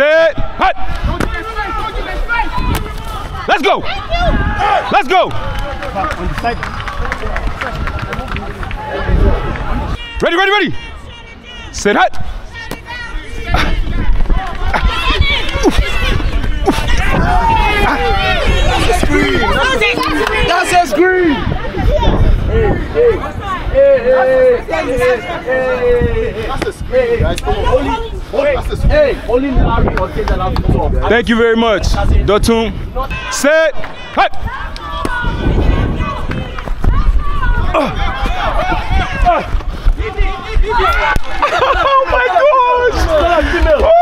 Set. Hut. Let's go. Let's go. Ready, ready, ready. Sit hut. That's a screen. That's a screen. Come on. Only, that's a screen. Hey, only Larry or take the last two Thank you very much. Dotum. Set. Hut. Oh my gosh! Oh,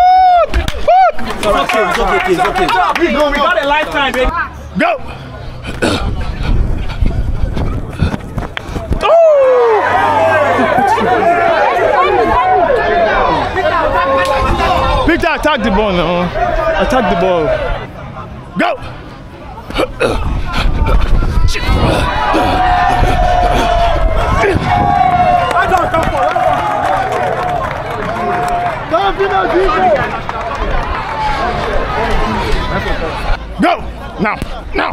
fuck! It's okay, it's okay, it's okay. We go, we got a lifetime, baby. Go! Victor, attack the ball now. Attack the ball. Go! Go! Now! Now!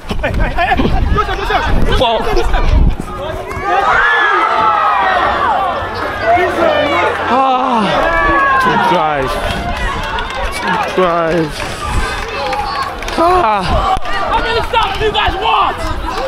Mi. Go. Four. Ah, drive. Ah. How many stops do you guys want?